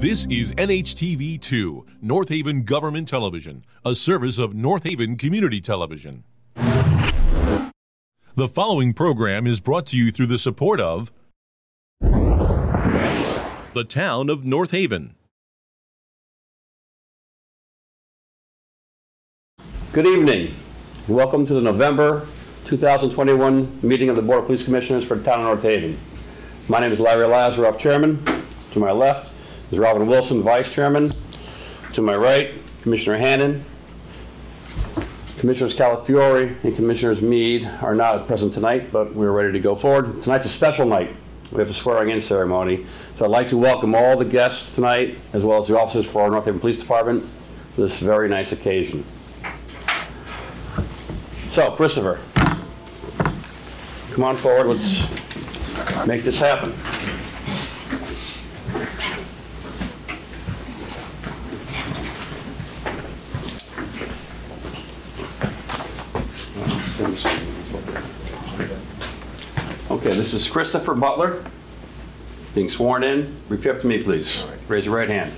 This is NHTV 2, North Haven Government Television, a service of North Haven Community Television. The following program is brought to you through the support of the town of North Haven. Good evening. Welcome to the November 2021 meeting of the Board of Police Commissioners for the town of North Haven. My name is Larry Lazaroff, Chairman. To my left is Robin Wilson, Vice Chairman. To my right, Commissioner Hannon. Commissioners Calafiore and Commissioners Mead are not present tonight, but we're ready to go forward. Tonight's a special night. We have a swearing-in ceremony. So I'd like to welcome all the guests tonight, as well as the officers for our North Haven Police Department, for this very nice occasion. So, Christopher, come on forward, let's make this happen. Okay, this is Christopher Butler, being sworn in. Repeat after me, please. Raise your right hand.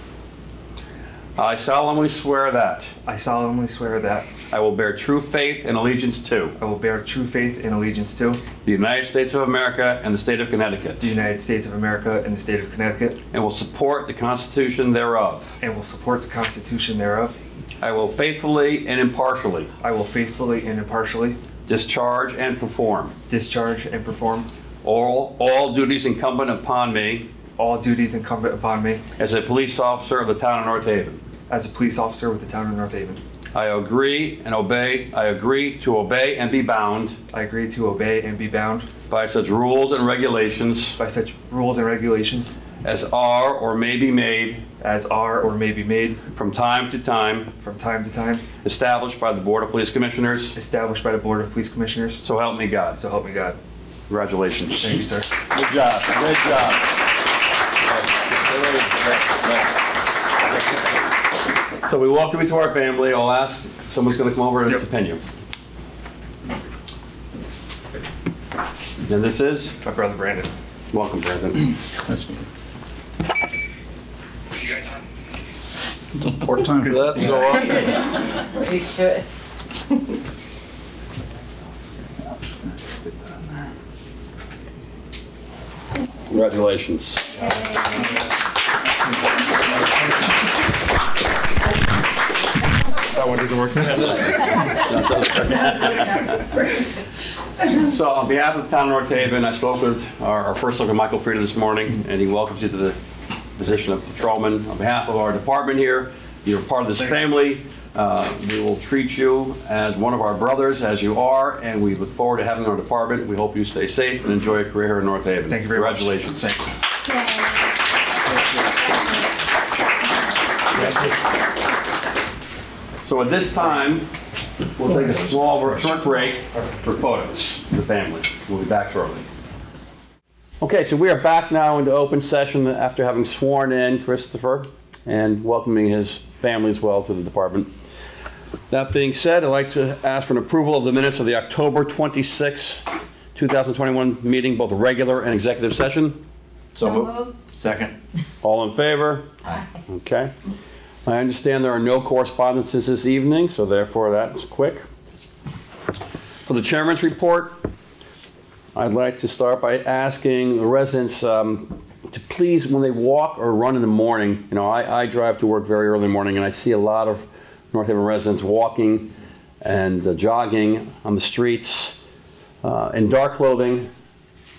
I solemnly swear that I solemnly swear that I will bear true faith and allegiance to I will bear true faith and allegiance to the United States of America and the state of Connecticut, the United States of America and the state of Connecticut, and will support the Constitution thereof. and will support the Constitution thereof. I will faithfully and impartially I will faithfully and impartially discharge and perform. Discharge and perform. All, all duties incumbent upon me. All duties incumbent upon me. As a police officer of the town of North Haven. as a police officer with the town of North Haven. I agree and obey, I agree to obey and be bound. I agree to obey and be bound. By such rules and regulations. By such rules and regulations. As are or may be made as are or may be made from time to time from time to time established by the Board of Police Commissioners. established by the Board of Police Commissioners. So help me God. So help me God. Congratulations. Thank you, sir. Good job. Good job. So we welcome you to our family. I'll ask, if someone's going to come over to pin you. And this is, My brother Brandon. welcome Brandon. Important time for that to go up. Congratulations. That one doesn't work. So on behalf of the town of North Haven, I spoke with our, our first look at Michael Freda this morning, and he welcomes you to the position of patrolman. On behalf of our department here, you're part of this family. Uh, We will treat you as one of our brothers, as you are, and we look forward to having our department. We hope you stay safe and enjoy your career here in North Haven. Thank you very much. Congratulations. Thank you. So at this time, we'll take a small, short break for photos, the family. We'll be back shortly. Okay, so we are back now into open session after having sworn in Christopher and welcoming his family as well to the department. That being said, I'd like to ask for an approval of the minutes of the October 26, 2021 meeting, both regular and executive session. So moved. Second. All in favor? Aye. Okay. I understand there are no correspondences this evening, so therefore that's quick. For the chairman's report, I'd like to start by asking the residents um, to please, when they walk or run in the morning, you know, I, I drive to work very early morning and I see a lot of North Haven residents walking and uh, jogging on the streets uh, in dark clothing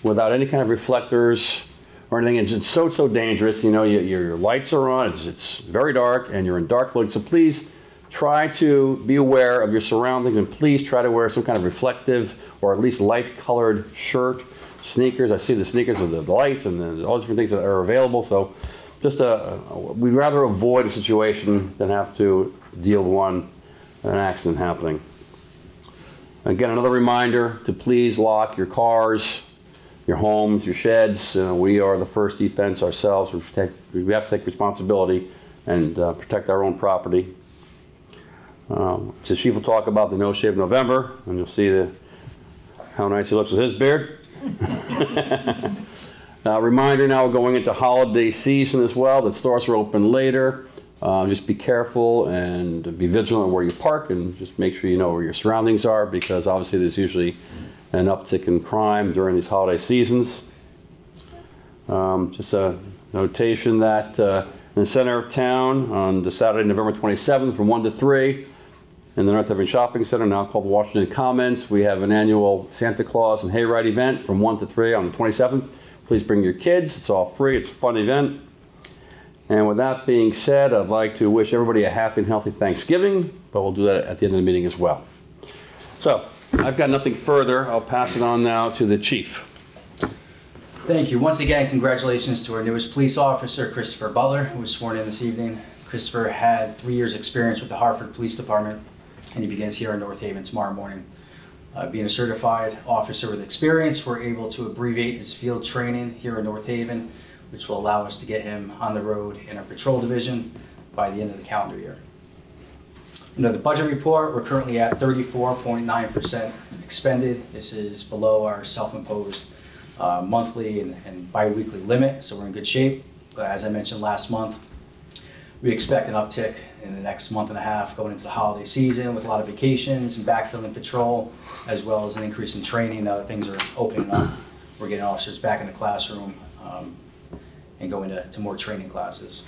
without any kind of reflectors or anything. It's, it's so, so dangerous. You know, you, your, your lights are on, it's, it's very dark, and you're in dark clothing. So please try to be aware of your surroundings and please try to wear some kind of reflective or at least light colored shirt, sneakers. I see the sneakers with the lights and the, all different things that are available. So just uh, we'd rather avoid a situation than have to deal with one, an accident happening. Again, another reminder to please lock your cars, your homes, your sheds. We are the first defense ourselves. We, protect, we have to take responsibility and uh, protect our own property. Um, so Chief will talk about the No Shave November, and you'll see the, how nice he looks with his beard. Uh, reminder now we're going into holiday season as well, that stores are open later. Uh, just be careful and be vigilant where you park and just make sure you know where your surroundings are because obviously there's usually an uptick in crime during these holiday seasons. Um, just a notation that uh, in the center of town on the Saturday, November 27th from 1 to 3 in the North Haven Shopping Center, now called Washington Commons, we have an annual Santa Claus and Hayride event from 1 to 3 on the 27th. Please bring your kids. It's all free. It's a fun event. And with that being said, I'd like to wish everybody a happy and healthy Thanksgiving, but we'll do that at the end of the meeting as well. So, I've got nothing further. I'll pass it on now to the chief. Thank you. Once again, congratulations to our newest police officer, Christopher Butler, who was sworn in this evening. Christopher had three years' experience with the Hartford Police Department, and he begins here in North Haven tomorrow morning. Uh, being a certified officer with experience, we're able to abbreviate his field training here in North Haven, which will allow us to get him on the road in our patrol division by the end of the calendar year. Under the budget report, we're currently at 34.9% expended. This is below our self-imposed uh, monthly and, and bi-weekly limit, so we're in good shape. As I mentioned last month, we expect an uptick in the next month and a half going into the holiday season with a lot of vacations and backfilling patrol, as well as an increase in training now that things are opening up. We're getting officers back in the classroom um, and going to, to more training classes.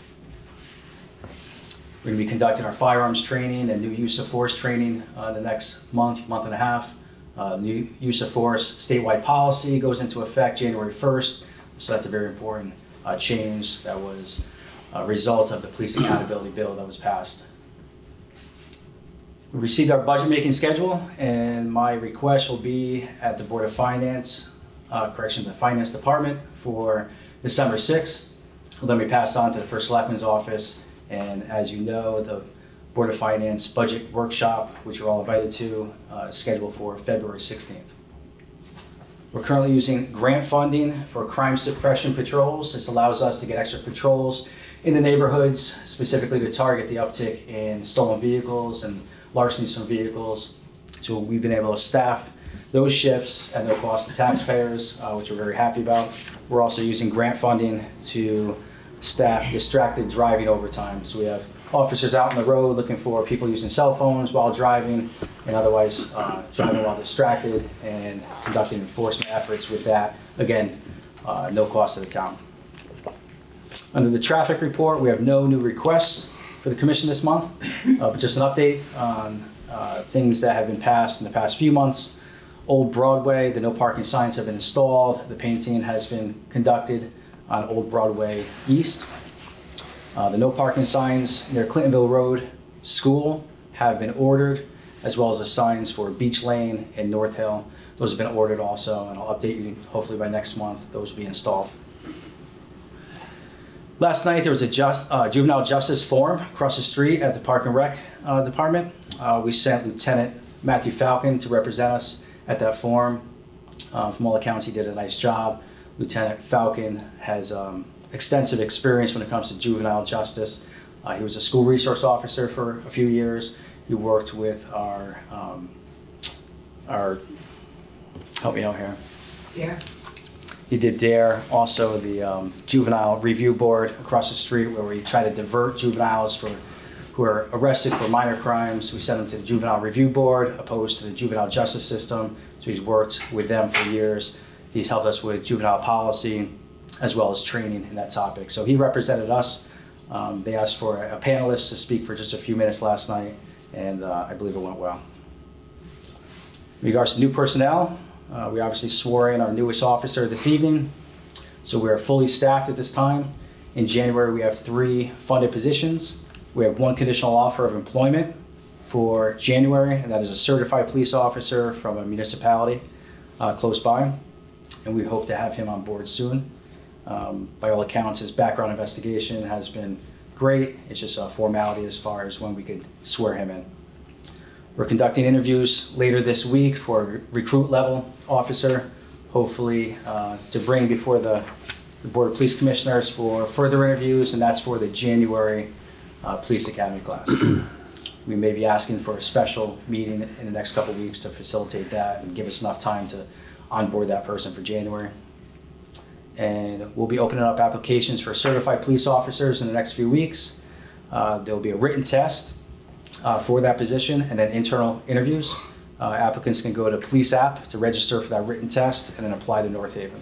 We're going to be conducting our firearms training and new use of force training uh, the next month, month and a half. Uh, new use of force statewide policy goes into effect January 1st, so that's a very important uh, change that was a result of the police accountability bill that was passed. We received our budget making schedule, and my request will be at the Board of Finance, uh, correction, the Finance Department for December 6th. Will then be passed on to the First Selectman's office, and as you know, the Board of Finance Budget Workshop, which you're all invited to, uh, is scheduled for February 16th. We're currently using grant funding for crime suppression patrols. This allows us to get extra patrols in the neighborhoods, specifically to target the uptick in stolen vehicles and larcenies from vehicles. So we've been able to staff those shifts at no cost to taxpayers, uh, which we're very happy about. We're also using grant funding to staff distracted driving overtime. So we have officers out on the road looking for people using cell phones while driving and otherwise uh, driving while distracted and conducting enforcement efforts with that. Again, uh, no cost to the town. Under the traffic report, we have no new requests for the commission this month, uh, but just an update on uh, things that have been passed in the past few months. Old Broadway, the no parking signs have been installed. The painting has been conducted on Old Broadway East. Uh, the no parking signs near Clintonville Road School have been ordered, as well as the signs for Beach Lane and North Hill. Those have been ordered also, and I'll update you hopefully by next month. Those will be installed. Last night there was a just, uh, juvenile justice forum across the street at the Park and Rec uh, Department. Uh, we sent Lieutenant Matthew Falcon to represent us at that forum. Uh, from all accounts, he did a nice job. Lieutenant Falcon has um, extensive experience when it comes to juvenile justice. Uh, he was a school resource officer for a few years. He worked with our um, our help me out here. Yeah. He did DARE, also the um, juvenile review board across the street where we try to divert juveniles for who are arrested for minor crimes. We send them to the juvenile review board opposed to the juvenile justice system. So he's worked with them for years. He's helped us with juvenile policy as well as training in that topic. So he represented us. Um, they asked for a panelist to speak for just a few minutes last night, and uh, I believe it went well. In regards to new personnel, uh, we obviously swore in our newest officer this evening. So we are fully staffed at this time. In January, we have three funded positions. We have one conditional offer of employment for January, and that is a certified police officer from a municipality uh, close by. And we hope to have him on board soon. Um, by all accounts, his background investigation has been great. It's just a formality as far as when we could swear him in. We're conducting interviews later this week for recruit level officer, hopefully uh, to bring before the, the Board of Police Commissioners for further interviews, and that's for the January uh, Police Academy class. we may be asking for a special meeting in the next couple weeks to facilitate that and give us enough time to onboard that person for January. And we'll be opening up applications for certified police officers in the next few weeks. Uh, There'll be a written test uh, for that position and then internal interviews. Uh, Applicants can go to Police App to register for that written test and then apply to North Haven.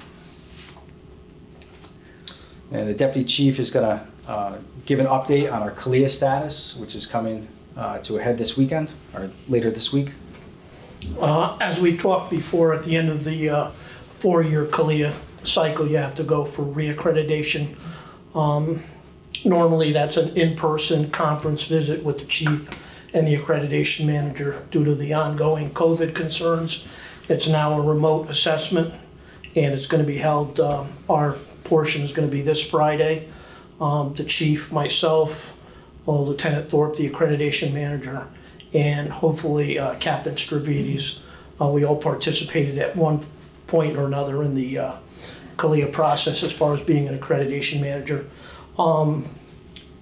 And the deputy chief is gonna uh, give an update on our CALEA status, which is coming uh, to a head this weekend, or later this week. Uh, As we talked before, at the end of the uh, four-year CALEA cycle, you have to go for reaccreditation. Um, Normally, that's an in-person conference visit with the chief and the accreditation manager. Due to the ongoing COVID concerns, it's now a remote assessment, and it's going to be held, um, our portion is going to be this Friday. Um, The chief, myself, uh, Lieutenant Thorpe, the accreditation manager, and hopefully uh, Captain Stravides. Uh, We all participated at one point or another in the uh, CALEA process as far as being an accreditation manager. Um,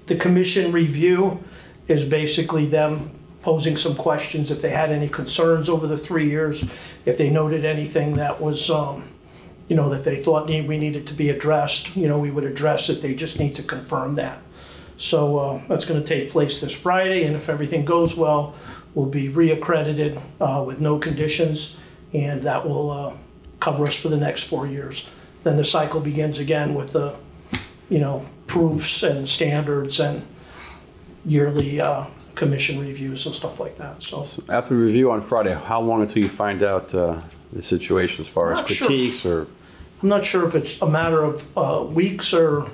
The commission review is basically them posing some questions if they had any concerns over the three years, if they noted anything that was, um, you know, that they thought need, we needed to be addressed, you know, we would address it, they just need to confirm that. So uh, that's going to take place this Friday, and if everything goes well, we'll be reaccredited uh, with no conditions, and that will uh, cover us for the next four years. Then the cycle begins again with the, you know, proofs and standards and yearly uh, commission reviews and stuff like that, so. After the review on Friday, how long until you find out uh, the situation as far as Not sure. critiques or? I'm not sure if it's a matter of uh, weeks or,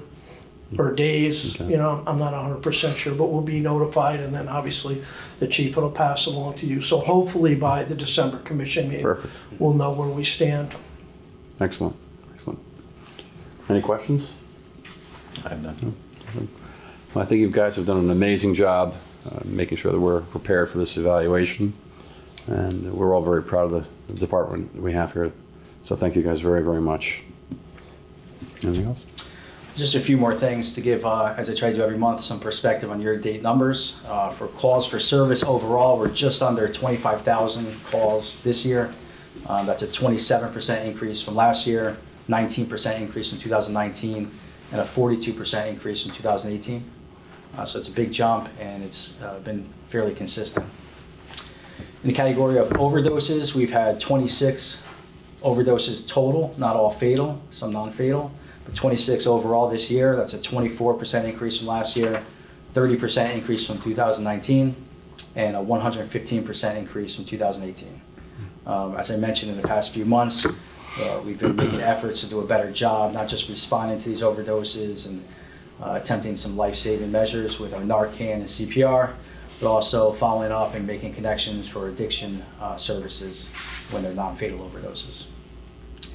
or days, you know, I'm not hundred percent sure, but we'll be notified, and then obviously the chief will pass along to you. So hopefully by the December commission meeting, Perfect. we'll know where we stand. Excellent, excellent. Any questions? I have none. Well, I think you guys have done an amazing job uh, making sure that we're prepared for this evaluation. And we're all very proud of the- the department we have here. So thank you guys very, very much. Anything else? Just a few more things to give, uh, as I try to do every month, some perspective on year-to-date numbers. Uh, For calls for service overall, we're just under 25,000 calls this year. Uh, That's a 27% increase from last year, 19% increase in 2019, and a 42% increase in 2018. Uh, So it's a big jump, and it's uh, been fairly consistent. In the category of overdoses, we've had 26 overdoses total, not all fatal, some non-fatal, but 26 overall this year. That's a 24% increase from last year, 30% increase from 2019, and a 115% increase from 2018. Um, as I mentioned in the past few months, uh, we've been making efforts to do a better job, not just responding to these overdoses and uh, attempting some life-saving measures with our Narcan and CPR, but also following up and making connections for addiction uh, services when they're non-fatal overdoses.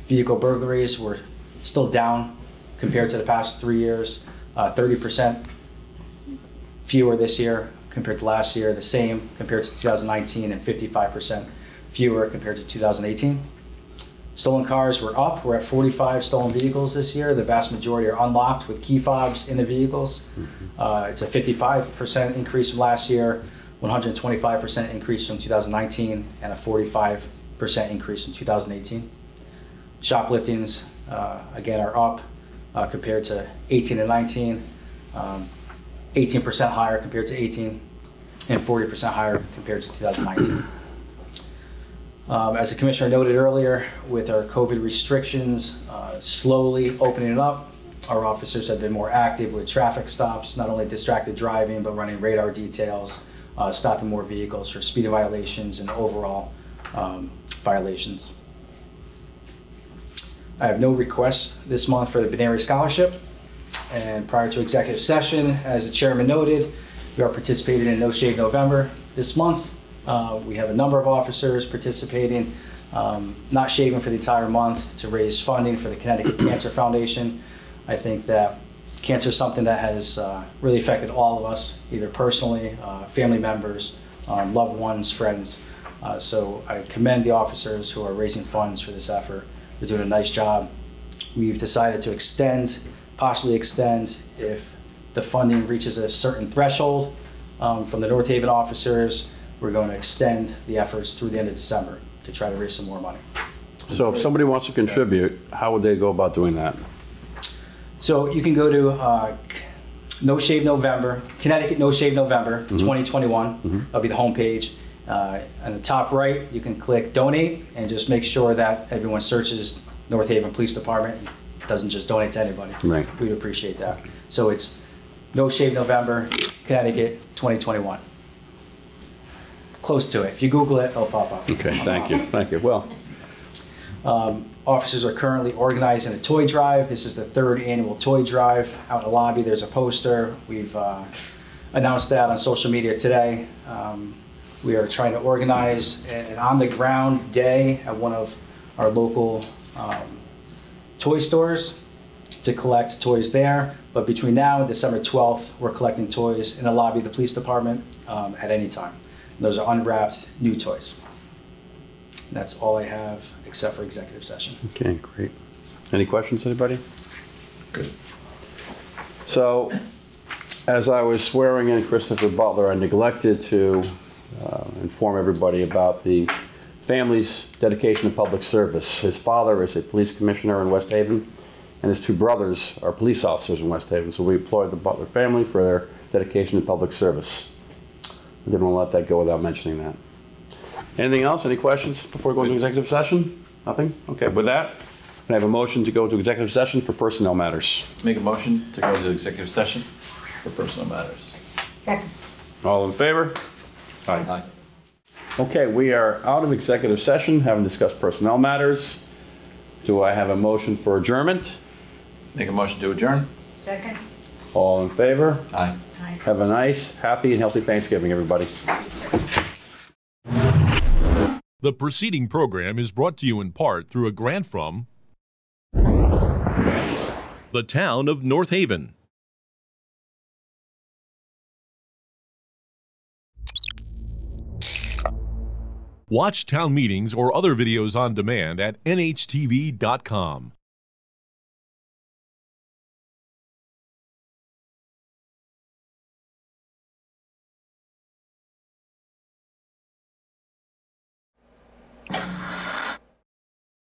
Vehicle burglaries were still down compared to the past three years, uh, 30% fewer this year compared to last year, the same compared to 2019, and 55% fewer compared to 2018. Stolen cars were up. We're at 45 stolen vehicles this year. The vast majority are unlocked with key fobs in the vehicles. Uh, it's a 55% increase from last year, 125% increase from 2019, and a 45% increase in 2018. Shopliftings, uh, again, are up uh, compared to 18 and 19, um, 18% higher compared to 18, and 40% higher compared to 2019. Um, As the commissioner noted earlier, with our COVID restrictions uh, slowly opening up, our officers have been more active with traffic stops, not only distracted driving, but running radar details, uh, stopping more vehicles for speed violations and overall um, violations. I have no requests this month for the Benary Scholarship. And prior to executive session, as the chairman noted, we are participating in No Shave November this month. Uh, We have a number of officers participating, um, not shaving for the entire month to raise funding for the Connecticut Cancer Foundation. I think that cancer is something that has uh, really affected all of us, either personally, uh, family members, um, loved ones, friends. Uh, So I commend the officers who are raising funds for this effort. They're doing a nice job. We've decided to extend, possibly extend, if the funding reaches a certain threshold um, from the North Haven officers, we're going to extend the efforts through the end of December to try to raise some more money. So if somebody wants to contribute, how would they go about doing that? So you can go to uh, No Shave November, Connecticut No Shave November 2021. That'll be the homepage. Uh, on the top right, you can click donate and just make sure that everyone searches North Haven Police Department. Doesn't just donate to anybody. Right. We'd appreciate that. So it's No Shave November, Connecticut 2021. Close to it. If you Google it, it'll pop up. Okay, thank you, thank you. Well, Officers are currently organizing a toy drive. This is the third annual toy drive. Out in the lobby, there's a poster. We've uh, announced that on social media today. Um, we are trying to organize an on-the-ground day at one of our local um, toy stores to collect toys there. But between now and December 12th, we're collecting toys in the lobby of the police department um, at any time. And those are unwrapped new toys. That's all I have except for executive session. okay, great. Any questions, anybody? Good. So, as I was swearing in Christopher Butler, I neglected to uh, inform everybody about the family's dedication to public service. His father is a police commissioner in West Haven, and his two brothers are police officers in West Haven. So we applaud the Butler family for their dedication to public service. I didn't want to let that go without mentioning that. Anything else? Any questions before we go into executive session? Nothing? Okay, with that, I have a motion to go to executive session for personnel matters? Make a motion to go to executive session for personnel matters. Second. All in favor? Aye. Okay, we are out of executive session, having discussed personnel matters. Do I have a motion for adjournment? Make a motion to adjourn? Second. All in favor? Aye. Aye. Have a nice, happy, and healthy Thanksgiving, everybody. The preceding program is brought to you in part through a grant from the town of North Haven. Watch town meetings or other videos on demand at nhtv.com.